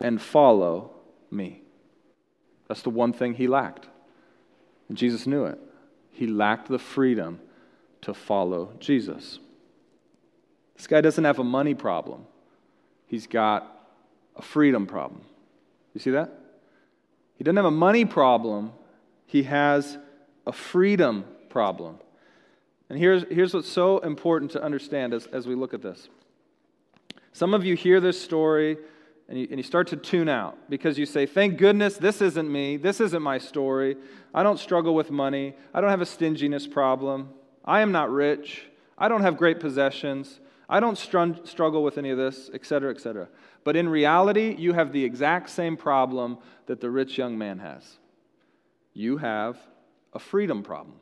and follow me. That's the one thing he lacked. And Jesus knew it. He lacked the freedom to follow Jesus. This guy doesn't have a money problem, he's got a freedom problem. You see that? He doesn't have a money problem, he has a freedom problem. And here's, here's what's so important to understand as, as we look at this. Some of you hear this story and you, and you start to tune out because you say, Thank goodness this isn't me. This isn't my story. I don't struggle with money. I don't have a stinginess problem. I am not rich. I don't have great possessions. I don't str- struggle with any of this, etc., etc. But in reality, you have the exact same problem that the rich young man has. You have a freedom problem.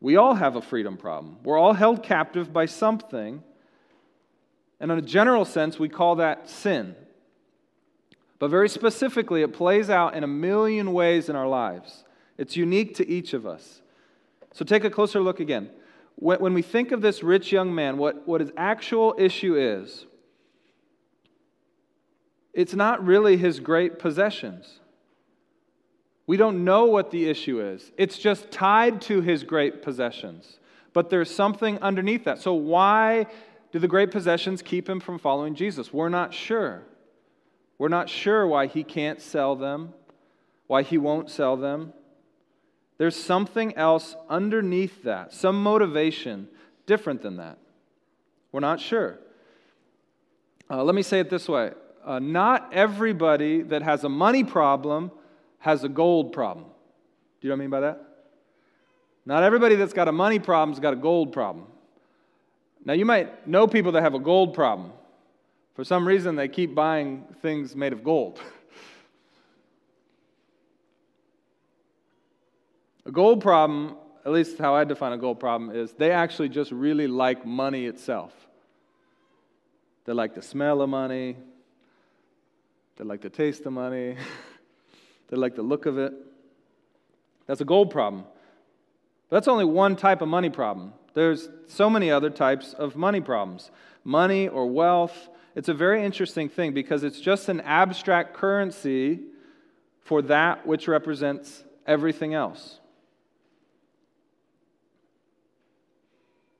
We all have a freedom problem. We're all held captive by something. And in a general sense, we call that sin. But very specifically, it plays out in a million ways in our lives. It's unique to each of us. So take a closer look again. When we think of this rich young man, what, what his actual issue is, it's not really his great possessions. We don't know what the issue is. It's just tied to his great possessions. But there's something underneath that. So, why do the great possessions keep him from following Jesus? We're not sure. We're not sure why he can't sell them, why he won't sell them. There's something else underneath that, some motivation different than that. We're not sure. Uh, let me say it this way uh, not everybody that has a money problem has a gold problem. Do you know what I mean by that? Not everybody that's got a money problem's got a gold problem. Now, you might know people that have a gold problem. For some reason, they keep buying things made of gold. a gold problem, at least how I define a gold problem, is they actually just really like money itself. They like the smell of money, they like the taste of money. they like the look of it. That's a gold problem. But that's only one type of money problem. There's so many other types of money problems. Money or wealth, it's a very interesting thing because it's just an abstract currency for that which represents everything else.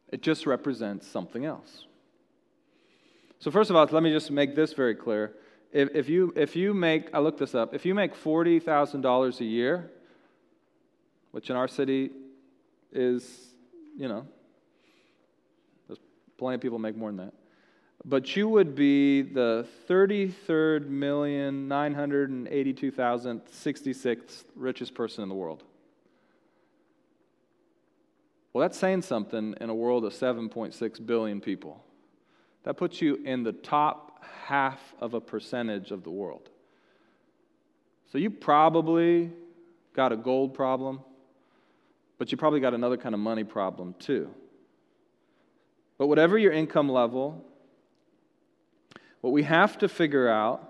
It just represents something else. So, first of all, let me just make this very clear if, if, you, if you make, I looked this up, if you make $40,000 a year, which in our city is, you know, plenty of people make more than that. But you would be the 33rd million, 982,066th richest person in the world. Well, that's saying something in a world of 7.6 billion people. That puts you in the top half of a percentage of the world. So you probably got a gold problem, but you probably got another kind of money problem too. But whatever your income level, what we have to figure out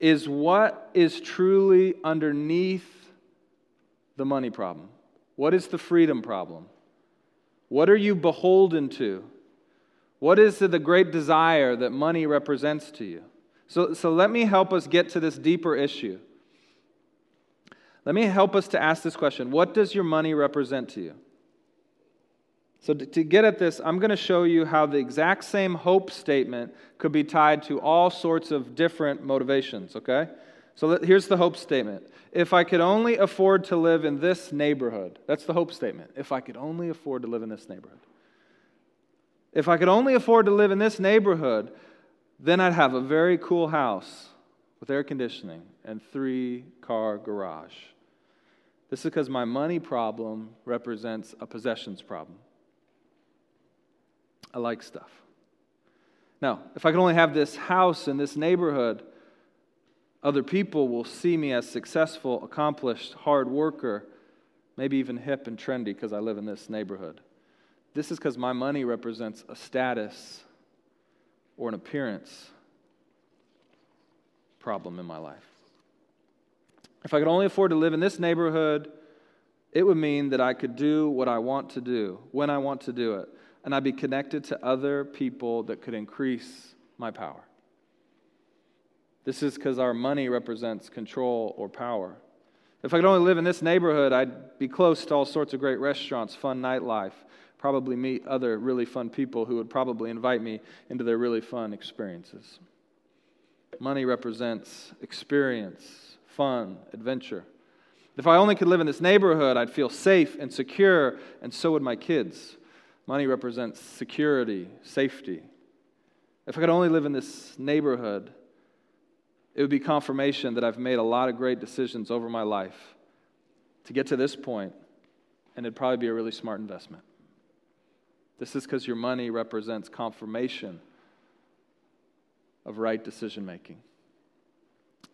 is what is truly underneath the money problem. What is the freedom problem? What are you beholden to? What is the great desire that money represents to you? So, so let me help us get to this deeper issue. Let me help us to ask this question What does your money represent to you? So, to, get at this, I'm going to show you how the exact same hope statement could be tied to all sorts of different motivations, okay? So, here's the hope statement. If I could only afford to live in this neighborhood, that's the hope statement. If I could only afford to live in this neighborhood. If I could only afford to live in this neighborhood, then I'd have a very cool house with air conditioning and three car garage. This is because my money problem represents a possessions problem. I like stuff. Now, if I could only have this house in this neighborhood, other people will see me as successful, accomplished, hard worker, maybe even hip and trendy because I live in this neighborhood. This is because my money represents a status or an appearance problem in my life. If I could only afford to live in this neighborhood, it would mean that I could do what I want to do when I want to do it, and I'd be connected to other people that could increase my power. This is because our money represents control or power. If I could only live in this neighborhood, I'd be close to all sorts of great restaurants, fun nightlife, probably meet other really fun people who would probably invite me into their really fun experiences. Money represents experience, fun, adventure. If I only could live in this neighborhood, I'd feel safe and secure, and so would my kids. Money represents security, safety. If I could only live in this neighborhood, it would be confirmation that I've made a lot of great decisions over my life to get to this point, and it'd probably be a really smart investment. This is because your money represents confirmation of right decision making.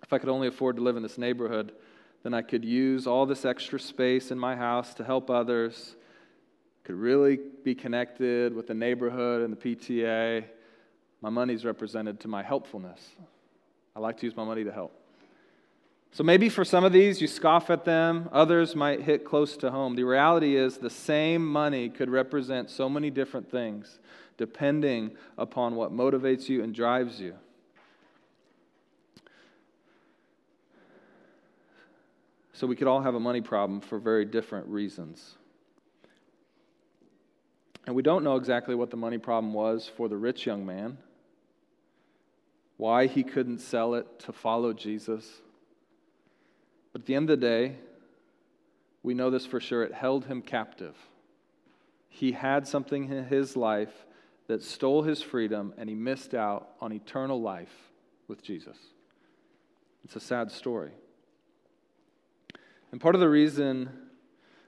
If I could only afford to live in this neighborhood, then I could use all this extra space in my house to help others, could really be connected with the neighborhood and the PTA. My money's represented to my helpfulness. I like to use my money to help. So maybe for some of these, you scoff at them. Others might hit close to home. The reality is, the same money could represent so many different things depending upon what motivates you and drives you. So we could all have a money problem for very different reasons. And we don't know exactly what the money problem was for the rich young man why he couldn't sell it to follow Jesus. But at the end of the day, we know this for sure, it held him captive. He had something in his life that stole his freedom, and he missed out on eternal life with Jesus. It's a sad story. And part of the reason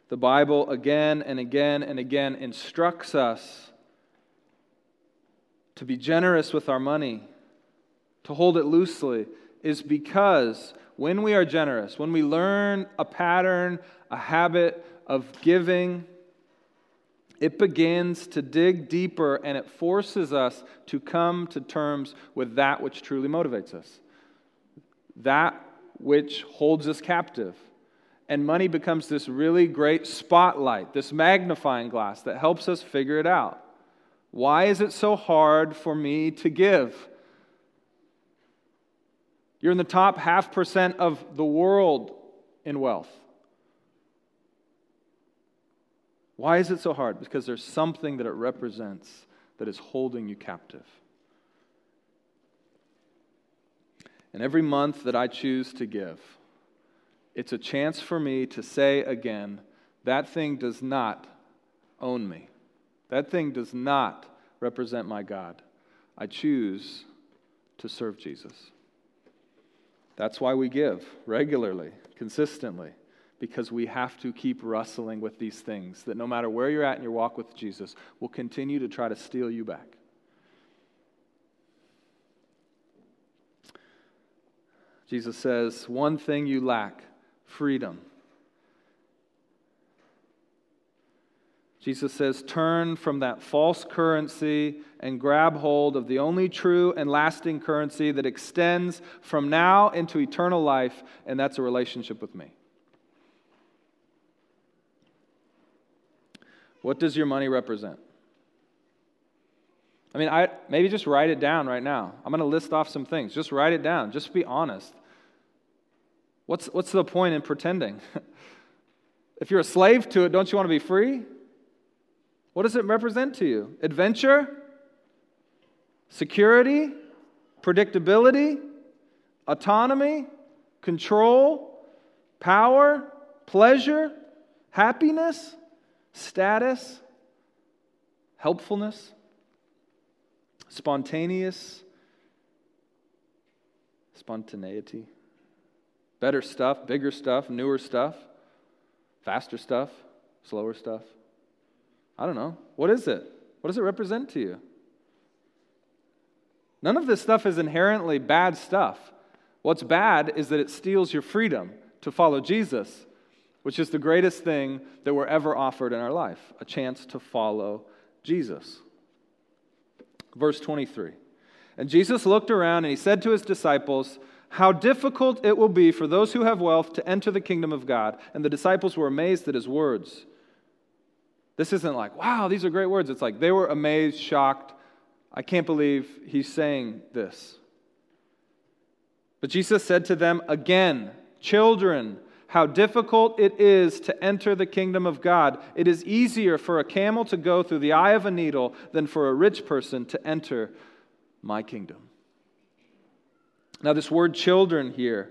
the Bible again and again and again instructs us to be generous with our money to hold it loosely is because when we are generous, when we learn a pattern, a habit of giving, it begins to dig deeper and it forces us to come to terms with that which truly motivates us, that which holds us captive. And money becomes this really great spotlight, this magnifying glass that helps us figure it out. Why is it so hard for me to give? You're in the top half percent of the world in wealth. Why is it so hard? Because there's something that it represents that is holding you captive. And every month that I choose to give, it's a chance for me to say again, that thing does not own me. That thing does not represent my God. I choose to serve Jesus. That's why we give regularly, consistently, because we have to keep wrestling with these things that no matter where you're at in your walk with Jesus, will continue to try to steal you back. Jesus says, One thing you lack freedom. Jesus says, Turn from that false currency and grab hold of the only true and lasting currency that extends from now into eternal life, and that's a relationship with me. What does your money represent? I mean, I, maybe just write it down right now. I'm going to list off some things. Just write it down. Just be honest. What's, what's the point in pretending? if you're a slave to it, don't you want to be free? What does it represent to you? Adventure? Security? Predictability? Autonomy? Control? Power? Pleasure? Happiness? Status? Helpfulness? Spontaneous? Spontaneity? Better stuff, bigger stuff, newer stuff, faster stuff, slower stuff. I don't know. What is it? What does it represent to you? None of this stuff is inherently bad stuff. What's bad is that it steals your freedom to follow Jesus, which is the greatest thing that we're ever offered in our life a chance to follow Jesus. Verse 23. And Jesus looked around and he said to his disciples, How difficult it will be for those who have wealth to enter the kingdom of God. And the disciples were amazed at his words. This isn't like, wow, these are great words. It's like they were amazed, shocked. I can't believe he's saying this. But Jesus said to them again, Children, how difficult it is to enter the kingdom of God. It is easier for a camel to go through the eye of a needle than for a rich person to enter my kingdom. Now, this word children here,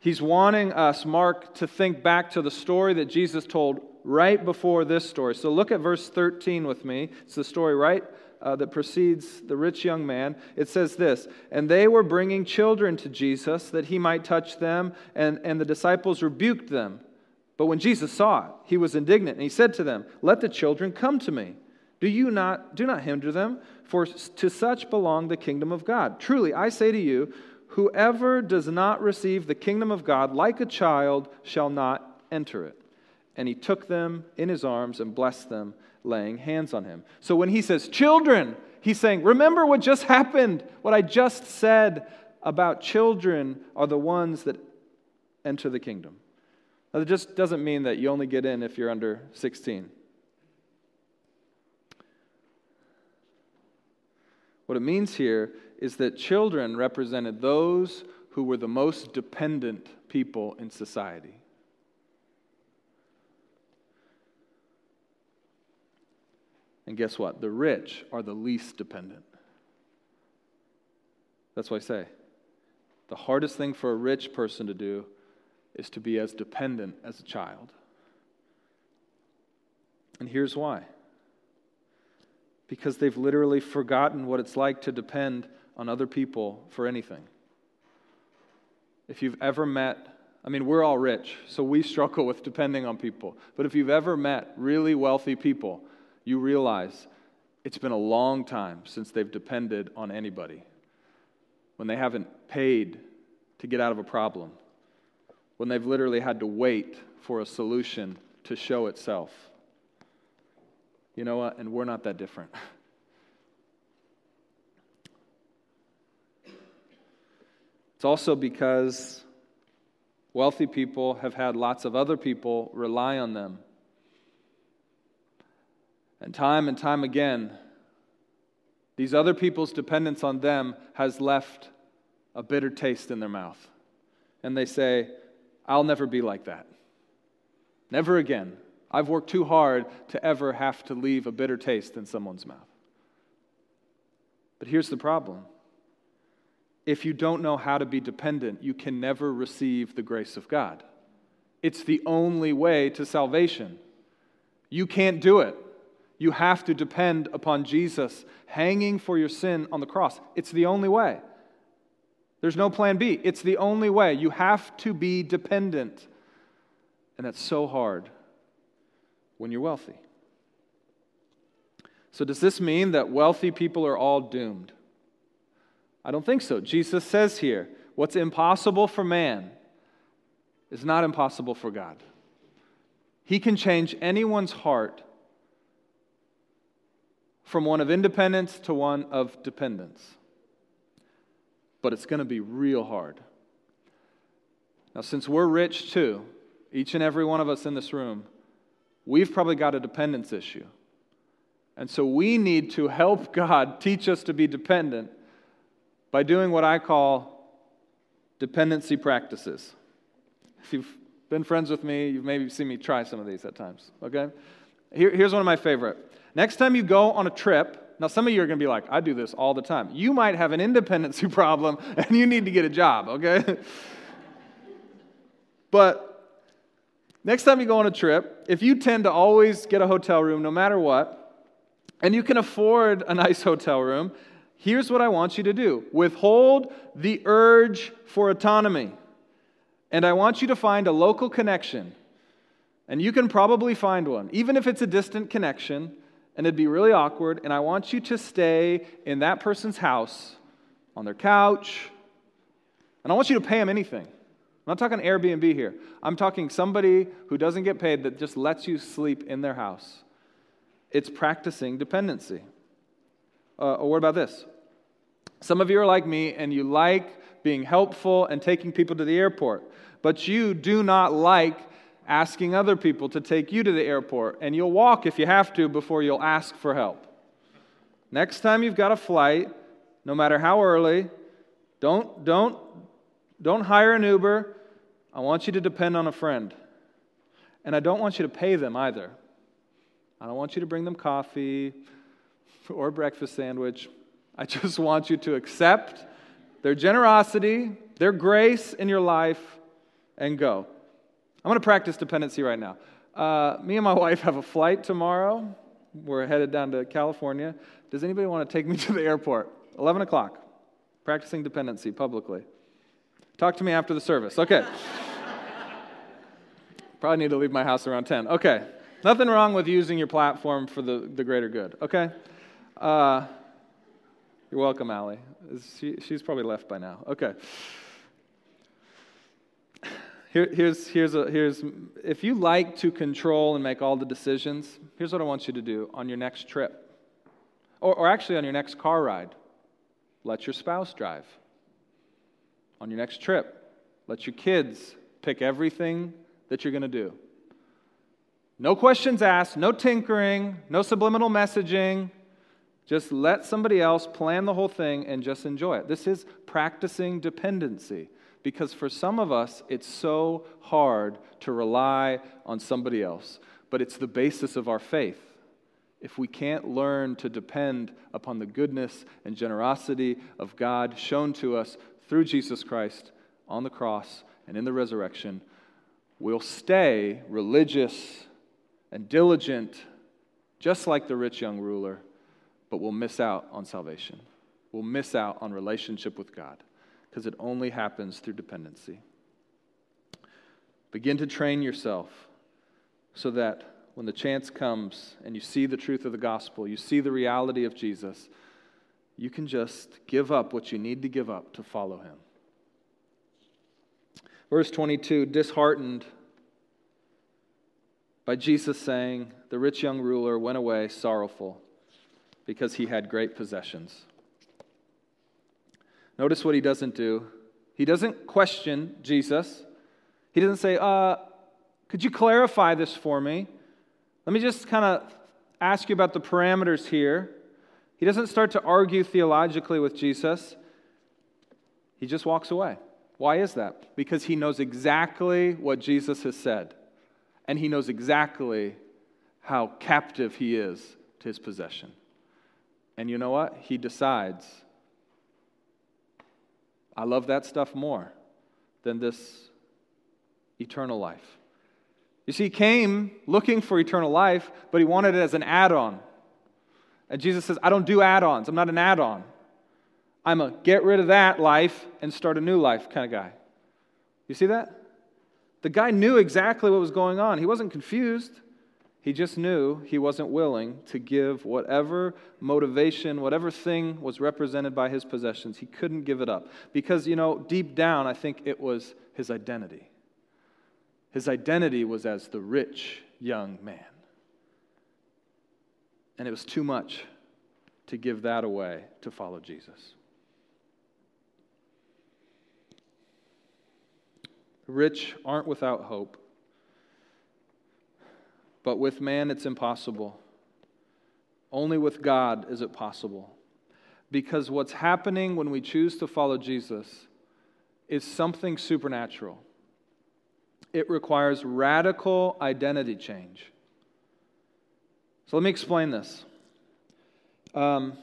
he's wanting us, Mark, to think back to the story that Jesus told right before this story. So look at verse 13 with me. It's the story right uh, that precedes the rich young man, it says this And they were bringing children to Jesus that he might touch them, and, and the disciples rebuked them. But when Jesus saw it, he was indignant, and he said to them, Let the children come to me. Do you not do not hinder them, for to such belong the kingdom of God. Truly, I say to you, whoever does not receive the kingdom of God like a child shall not enter it. And he took them in his arms and blessed them laying hands on him. So when he says, children, he's saying, remember what just happened, what I just said about children are the ones that enter the kingdom. Now, that just doesn't mean that you only get in if you're under 16. What it means here is that children represented those who were the most dependent people in society. And guess what? The rich are the least dependent. That's why I say the hardest thing for a rich person to do is to be as dependent as a child. And here's why because they've literally forgotten what it's like to depend on other people for anything. If you've ever met, I mean, we're all rich, so we struggle with depending on people. But if you've ever met really wealthy people, you realize it's been a long time since they've depended on anybody. When they haven't paid to get out of a problem. When they've literally had to wait for a solution to show itself. You know what? And we're not that different. It's also because wealthy people have had lots of other people rely on them and time and time again, these other people's dependence on them has left a bitter taste in their mouth. And they say, I'll never be like that. Never again. I've worked too hard to ever have to leave a bitter taste in someone's mouth. But here's the problem if you don't know how to be dependent, you can never receive the grace of God. It's the only way to salvation. You can't do it. You have to depend upon Jesus hanging for your sin on the cross. It's the only way. There's no plan B. It's the only way. You have to be dependent. And that's so hard when you're wealthy. So, does this mean that wealthy people are all doomed? I don't think so. Jesus says here what's impossible for man is not impossible for God. He can change anyone's heart from one of independence to one of dependence. But it's going to be real hard. Now, since we're rich too, each and every one of us in this room, we've probably got a dependence issue. And so we need to help God teach us to be dependent by doing what I call dependency practices. If you've been friends with me, you've maybe seen me try some of these at times, okay? Here, here's one of my favorite. Next time you go on a trip, now some of you are going to be like, I do this all the time. You might have an independency problem and you need to get a job, okay? but next time you go on a trip, if you tend to always get a hotel room no matter what, and you can afford a nice hotel room, here's what I want you to do withhold the urge for autonomy. And I want you to find a local connection. And you can probably find one, even if it's a distant connection and it'd be really awkward, and I want you to stay in that person's house on their couch, and I want you to pay them anything. I'm not talking Airbnb here. I'm talking somebody who doesn't get paid that just lets you sleep in their house. It's practicing dependency. Uh, or what about this? Some of you are like me and you like being helpful and taking people to the airport, but you do not like asking other people to take you to the airport, and you'll walk if you have to before you'll ask for help. Next time you've got a flight, no matter how early, Don't, don't, don't hire an Uber. I want you to depend on a friend. And I don't want you to pay them either. I don't want you to bring them coffee or breakfast sandwich. I just want you to accept their generosity, their grace in your life, and go. I'm going to practice dependency right now. Uh, me and my wife have a flight tomorrow. We're headed down to California. Does anybody want to take me to the airport? 11 o'clock. Practicing dependency publicly. Talk to me after the service. Okay. Probably need to leave my house around 10. Okay. Nothing wrong with using your platform for the, the greater good. Okay? Uh, you're welcome, Allie. She, she's probably left by now. Okay. Here, here's, here's, a, here's, if you like to control and make all the decisions, here's what I want you to do on your next trip, or, or actually on your next car ride. Let your spouse drive. On your next trip, let your kids pick everything that you're going to do. No questions asked, no tinkering, no subliminal messaging. Just let somebody else plan the whole thing and just enjoy it. This is practicing dependency because for some of us, it's so hard to rely on somebody else, but it's the basis of our faith. If we can't learn to depend upon the goodness and generosity of God shown to us through Jesus Christ on the cross and in the resurrection, we'll stay religious and diligent, just like the rich young ruler, but we'll miss out on salvation. We'll miss out on relationship with God because it only happens through dependency. Begin to train yourself so that when the chance comes and you see the truth of the gospel, you see the reality of Jesus, you can just give up what you need to give up to follow him. Verse 22 disheartened by Jesus saying, The rich young ruler went away sorrowful because he had great possessions. Notice what he doesn't do. He doesn't question Jesus. He doesn't say, uh, Could you clarify this for me? Let me just kind of ask you about the parameters here. He doesn't start to argue theologically with Jesus. He just walks away. Why is that? Because he knows exactly what Jesus has said, and he knows exactly how captive he is to his possession. And you know what? He decides I love that stuff more than this eternal life. You see, he came looking for eternal life, but he wanted it as an add on. And Jesus says, I don't do add ons. I'm not an add on. I'm a get rid of that life and start a new life kind of guy. You see that? The guy knew exactly what was going on. He wasn't confused. He just knew he wasn't willing to give whatever motivation, whatever thing was represented by his possessions. He couldn't give it up. Because, you know, deep down, I think it was his identity. His identity was as the rich young man. And it was too much to give that away to follow Jesus. Rich aren't without hope. But with man, it's impossible. Only with God is it possible. Because what's happening when we choose to follow Jesus is something supernatural. It requires radical identity change. So let me explain this. Um,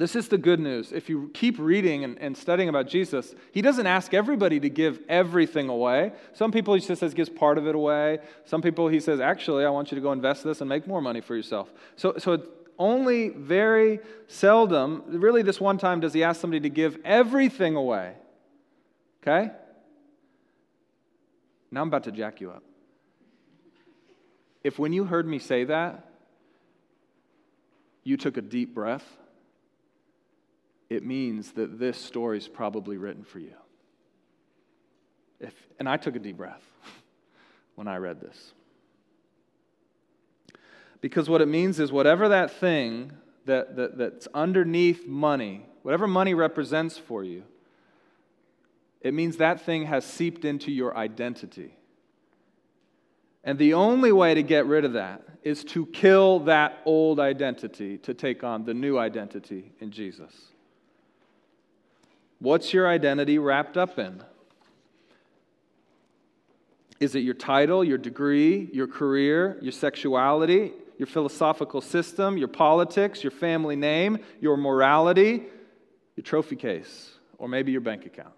this is the good news. If you keep reading and, and, studying about Jesus, he doesn't ask everybody to give everything away. Some people he just says gives part of it away. Some people he says, actually, I want you to go invest this and make more money for yourself. So, so only very seldom, really this one time, does he ask somebody to give everything away. Okay? Now I'm about to jack you up. If when you heard me say that, you took a deep breath, it means that this story is probably written for you. If, and I took a deep breath when I read this. Because what it means is whatever that thing that, that, that's underneath money, whatever money represents for you, it means that thing has seeped into your identity. And the only way to get rid of that is to kill that old identity to take on the new identity in Jesus. What's your identity wrapped up in? Is it your title, your degree, your career, your sexuality, your philosophical system, your politics, your family name, your morality, your trophy case, or maybe your bank account?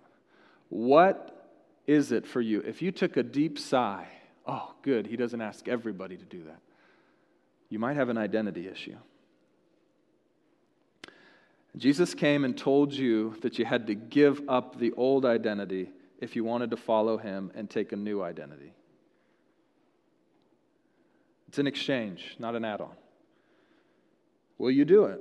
What is it for you? If you took a deep sigh, oh, good, he doesn't ask everybody to do that. You might have an identity issue. Jesus came and told you that you had to give up the old identity if you wanted to follow him and take a new identity. It's an exchange, not an add on. Will you do it?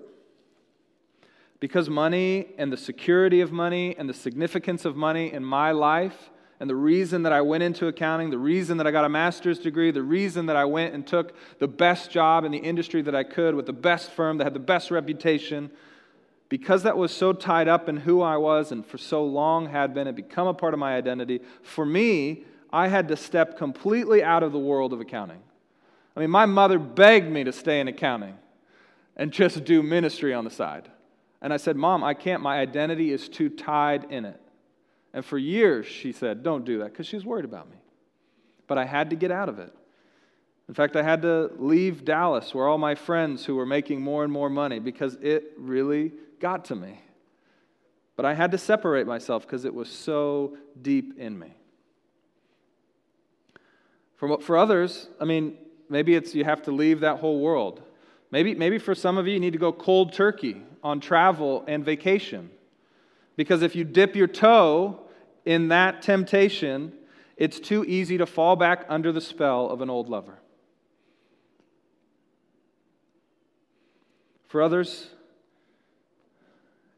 Because money and the security of money and the significance of money in my life and the reason that I went into accounting, the reason that I got a master's degree, the reason that I went and took the best job in the industry that I could with the best firm that had the best reputation, because that was so tied up in who I was and for so long had been, it become a part of my identity. For me, I had to step completely out of the world of accounting. I mean, my mother begged me to stay in accounting and just do ministry on the side. And I said, Mom, I can't. My identity is too tied in it. And for years, she said, Don't do that, because she was worried about me. But I had to get out of it. In fact, I had to leave Dallas, where all my friends who were making more and more money, because it really got to me. But I had to separate myself because it was so deep in me. For, for others, I mean, maybe it's you have to leave that whole world. Maybe, maybe for some of you, you need to go cold turkey on travel and vacation. Because if you dip your toe in that temptation, it's too easy to fall back under the spell of an old lover. For others,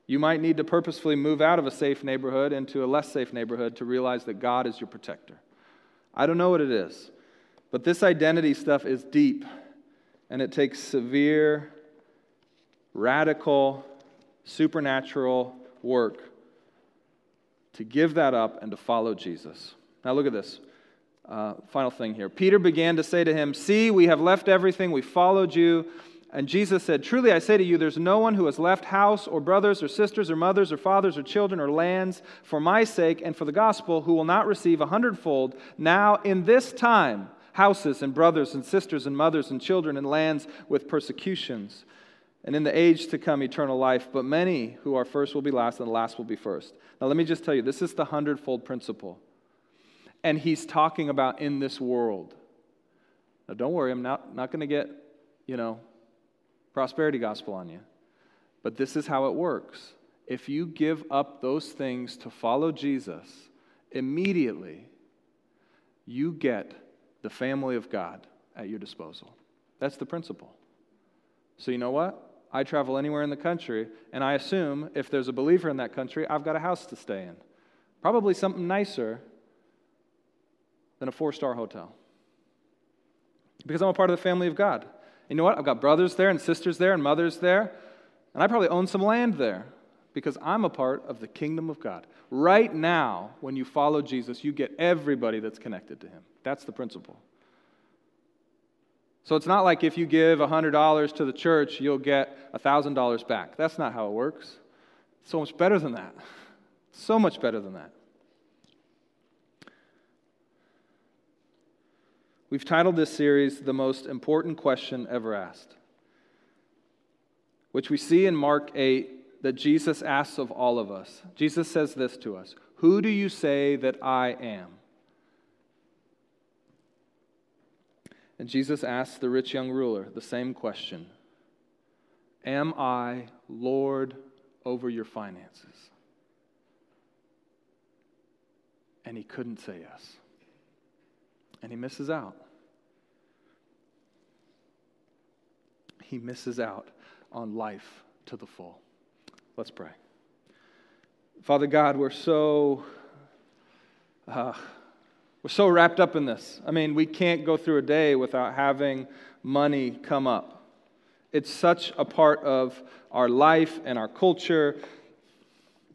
you might need to purposefully move out of a safe neighborhood into a less safe neighborhood to realize that God is your protector. I don't know what it is, but this identity stuff is deep and it takes severe, radical, supernatural work to give that up and to follow Jesus. Now, look at this. Uh, final thing here. Peter began to say to him, See, we have left everything, we followed you. And Jesus said, Truly I say to you, there's no one who has left house or brothers or sisters or mothers or fathers or children or lands for my sake and for the gospel who will not receive a hundredfold now in this time houses and brothers and sisters and mothers and children and lands with persecutions. And in the age to come, eternal life. But many who are first will be last, and the last will be first. Now, let me just tell you this is the hundredfold principle. And he's talking about in this world. Now, don't worry, I'm not, not going to get, you know, prosperity gospel on you. But this is how it works. If you give up those things to follow Jesus, immediately you get the family of God at your disposal. That's the principle. So, you know what? I travel anywhere in the country, and I assume if there's a believer in that country, I've got a house to stay in. Probably something nicer than a four star hotel. Because I'm a part of the family of God. You know what? I've got brothers there, and sisters there, and mothers there, and I probably own some land there because I'm a part of the kingdom of God. Right now, when you follow Jesus, you get everybody that's connected to him. That's the principle. So it's not like if you give $100 to the church, you'll get $1,000 back. That's not how it works. It's so much better than that. So much better than that. We've titled this series The Most Important Question Ever Asked, which we see in Mark 8 that Jesus asks of all of us. Jesus says this to us Who do you say that I am? And Jesus asks the rich young ruler the same question Am I Lord over your finances? And he couldn't say yes. And he misses out. He misses out on life to the full. Let's pray. Father God, we're so. Uh, we're so wrapped up in this. I mean, we can't go through a day without having money come up. It's such a part of our life and our culture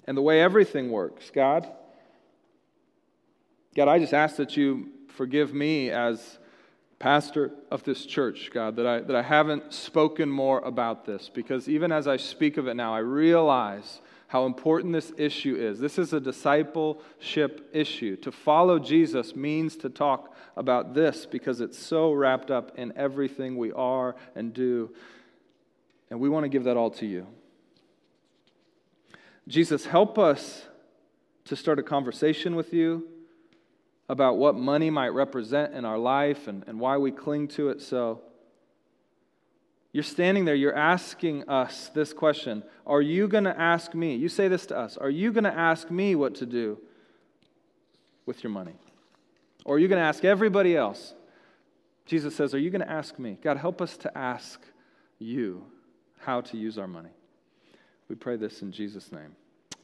and the way everything works, God. God, I just ask that you forgive me as pastor of this church, God, that I, that I haven't spoken more about this because even as I speak of it now, I realize how important this issue is. This is a discipleship issue. To follow Jesus means to talk about this because it's so wrapped up in everything we are and do. And we want to give that all to you. Jesus, help us to start a conversation with you about what money might represent in our life and, and why we cling to it so. You're standing there, you're asking us this question Are you going to ask me? You say this to us Are you going to ask me what to do with your money? Or are you going to ask everybody else? Jesus says, Are you going to ask me? God, help us to ask you how to use our money. We pray this in Jesus' name.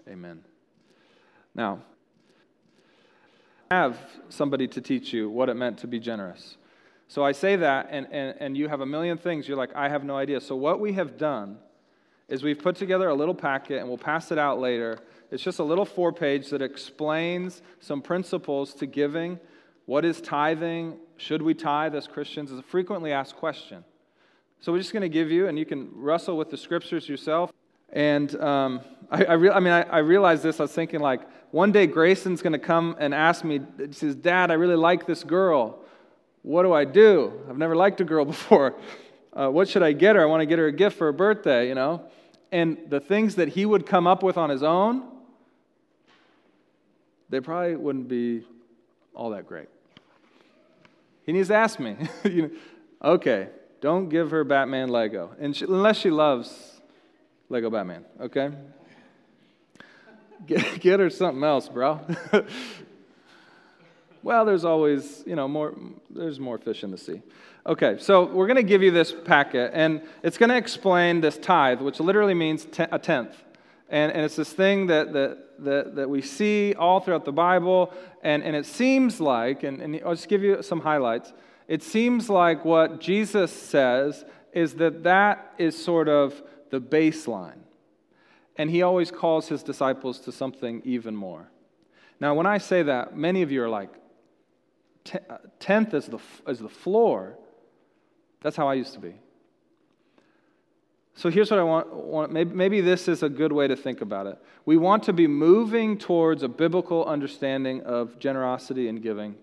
Amen. Now, have somebody to teach you what it meant to be generous. So I say that, and, and, and you have a million things. You're like, I have no idea. So what we have done is we've put together a little packet, and we'll pass it out later. It's just a little four page that explains some principles to giving. What is tithing? Should we tithe as Christians? Is a frequently asked question. So we're just going to give you, and you can wrestle with the scriptures yourself. And um, I, I, re- I, mean, I, I, realized this. I was thinking, like, one day Grayson's going to come and ask me, he says, Dad, I really like this girl. What do I do? I've never liked a girl before. Uh, what should I get her? I want to get her a gift for her birthday, you know? And the things that he would come up with on his own, they probably wouldn't be all that great. He needs to ask me, okay, don't give her Batman Lego, and she, unless she loves Lego Batman, okay? Get, get her something else, bro. Well, there's always, you know, more, there's more fish in the sea. Okay, so we're going to give you this packet, and it's going to explain this tithe, which literally means a tenth. And, and it's this thing that, that, that, that we see all throughout the Bible, and, and it seems like, and, and I'll just give you some highlights. It seems like what Jesus says is that that is sort of the baseline. And he always calls his disciples to something even more. Now, when I say that, many of you are like, uh, tenth as the, is the floor. That's how I used to be. So here's what I want. want maybe, maybe this is a good way to think about it. We want to be moving towards a biblical understanding of generosity and giving,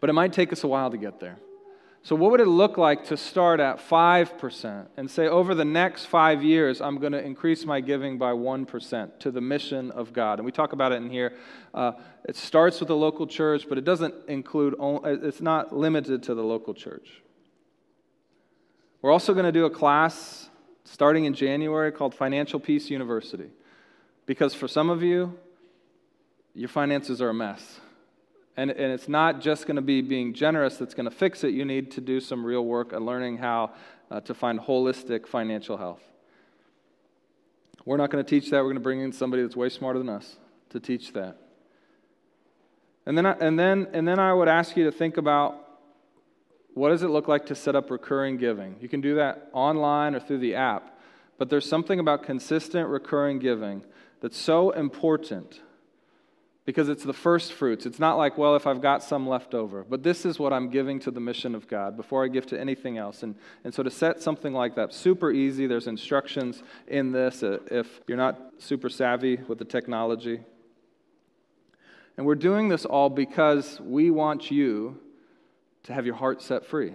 but it might take us a while to get there. So, what would it look like to start at 5% and say, over the next five years, I'm going to increase my giving by 1% to the mission of God? And we talk about it in here. Uh, it starts with the local church, but it doesn't include, it's not limited to the local church. We're also going to do a class starting in January called Financial Peace University. Because for some of you, your finances are a mess. And, and it's not just going to be being generous that's going to fix it. You need to do some real work and learning how uh, to find holistic financial health. We're not going to teach that. We're going to bring in somebody that's way smarter than us to teach that. And then, I, and, then, and then I would ask you to think about what does it look like to set up recurring giving? You can do that online or through the app. But there's something about consistent recurring giving that's so important because it's the first fruits. It's not like, well, if I've got some left over, but this is what I'm giving to the mission of God before I give to anything else. And, and so to set something like that, super easy. There's instructions in this uh, if you're not super savvy with the technology. And we're doing this all because we want you to have your heart set free.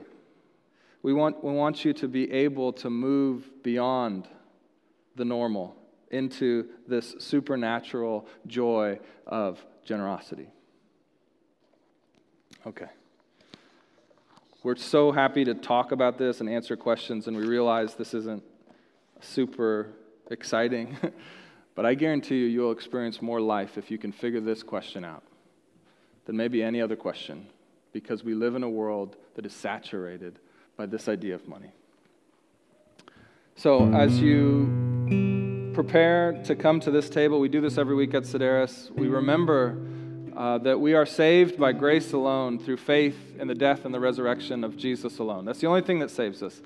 We want, we want you to be able to move beyond the normal into this supernatural joy of generosity. Okay. We're so happy to talk about this and answer questions, and we realize this isn't super exciting, but I guarantee you, you'll experience more life if you can figure this question out than maybe any other question, because we live in a world that is saturated by this idea of money. So, as you prepare to come to this table, we do this every week at Sideris. We remember uh, that we are saved by grace alone through faith in the death and the resurrection of Jesus alone. That's the only thing that saves us.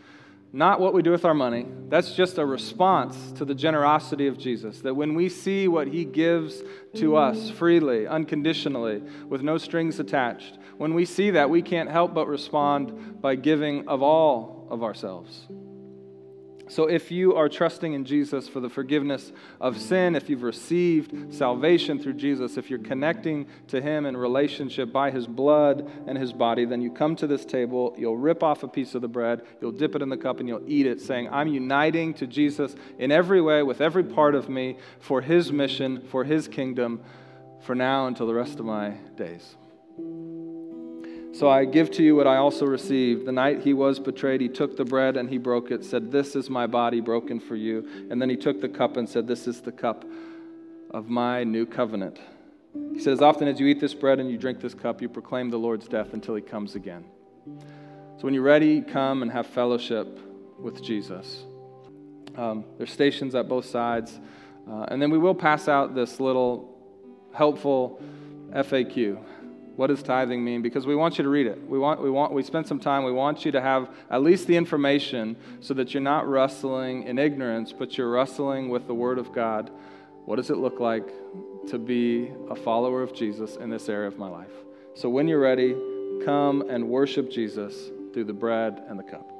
not what we do with our money. That's just a response to the generosity of Jesus. That when we see what he gives to us freely, unconditionally, with no strings attached, when we see that, we can't help but respond by giving of all of ourselves. So, if you are trusting in Jesus for the forgiveness of sin, if you've received salvation through Jesus, if you're connecting to Him in relationship by His blood and His body, then you come to this table, you'll rip off a piece of the bread, you'll dip it in the cup, and you'll eat it, saying, I'm uniting to Jesus in every way, with every part of me, for His mission, for His kingdom, for now until the rest of my days. So I give to you what I also received. The night he was betrayed, he took the bread and he broke it, said, This is my body broken for you. And then he took the cup and said, This is the cup of my new covenant. He said, As often as you eat this bread and you drink this cup, you proclaim the Lord's death until he comes again. So when you're ready, come and have fellowship with Jesus. Um, there's stations at both sides. Uh, and then we will pass out this little helpful FAQ what does tithing mean? Because we want you to read it. We want, we want, we spend some time. We want you to have at least the information so that you're not wrestling in ignorance, but you're wrestling with the Word of God. What does it look like to be a follower of Jesus in this area of my life? So when you're ready, come and worship Jesus through the bread and the cup.